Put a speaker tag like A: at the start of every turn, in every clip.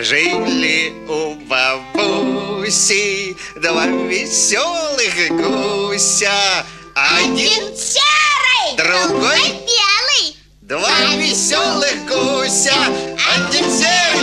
A: Жили
B: у
A: бабуси
B: два веселых гуся. Один, Один серый, другой белый. Два веселых гуся. Один серый.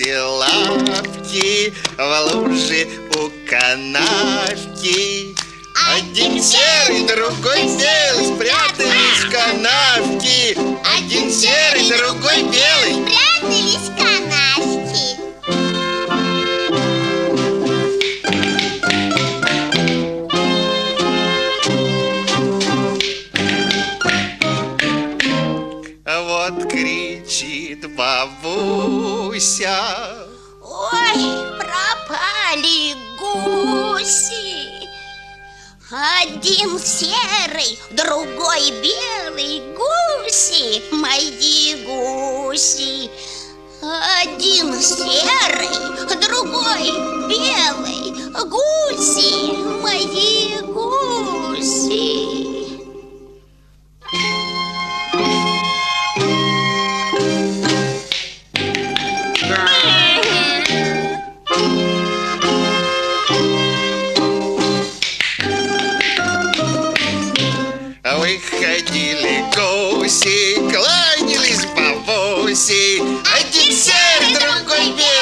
B: Лапки в луже у канавки. Один серый, другой белый спрятались в канавки. Вот кричит бабуся.
A: Ой, пропали гуси. Один серый, другой белый гуси, мои гуси. Один серый, другой белый гуси, Один серый, другой белый.